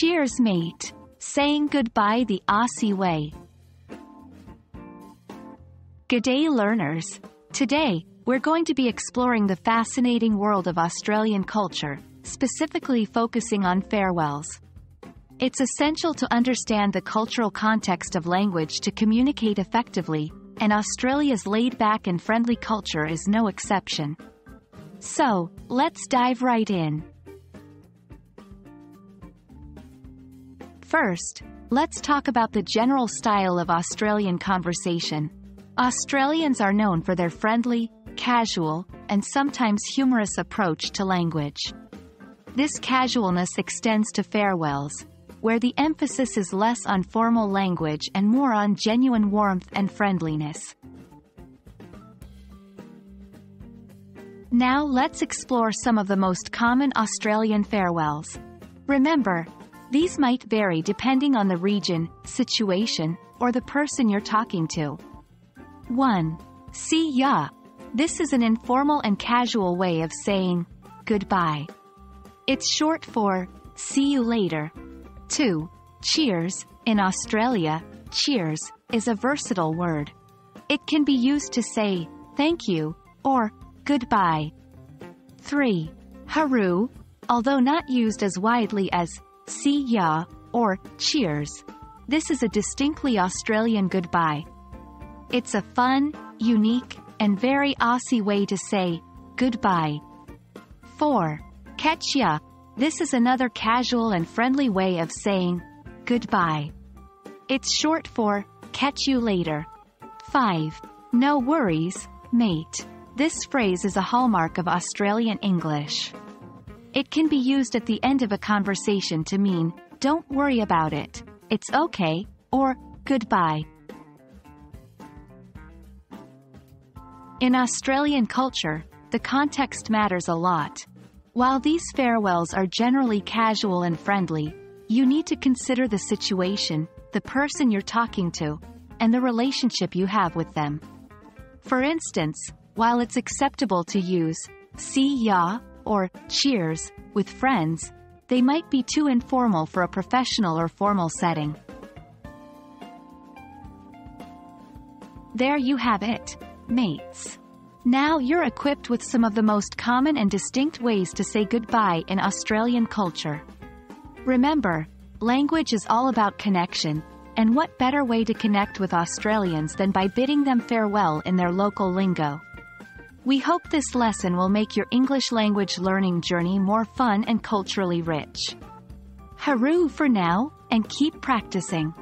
Cheers mate. Saying goodbye the Aussie way. G'day learners. Today, we're going to be exploring the fascinating world of Australian culture, specifically focusing on farewells. It's essential to understand the cultural context of language to communicate effectively, and Australia's laid-back and friendly culture is no exception. So, let's dive right in. First, let's talk about the general style of Australian conversation. Australians are known for their friendly, casual, and sometimes humorous approach to language. This casualness extends to farewells, where the emphasis is less on formal language and more on genuine warmth and friendliness. Now let's explore some of the most common Australian farewells. Remember, these might vary depending on the region, situation, or the person you're talking to. 1. See ya. This is an informal and casual way of saying goodbye. It's short for see you later. 2. Cheers. In Australia, cheers is a versatile word. It can be used to say thank you or goodbye. 3. Hooroo. Although not used as widely as see ya, or cheers. This is a distinctly Australian goodbye. It's a fun, unique, and very Aussie way to say goodbye. 4. Catch ya. This is another casual and friendly way of saying goodbye. It's short for catch you later. 5. No worries, mate. This phrase is a hallmark of Australian English. It can be used at the end of a conversation to mean, don't worry about it, it's okay, or goodbye. In Australian culture, the context matters a lot. While these farewells are generally casual and friendly, you need to consider the situation, the person you're talking to, and the relationship you have with them. For instance, while it's acceptable to use see ya or cheers with friends, they might be too informal for a professional or formal setting. There you have it, mates. Now you're equipped with some of the most common and distinct ways to say goodbye in Australian culture. Remember, language is all about connection, and what better way to connect with Australians than by bidding them farewell in their local lingo. We hope this lesson will make your English language learning journey more fun and culturally rich. Hooroo for now, and keep practicing.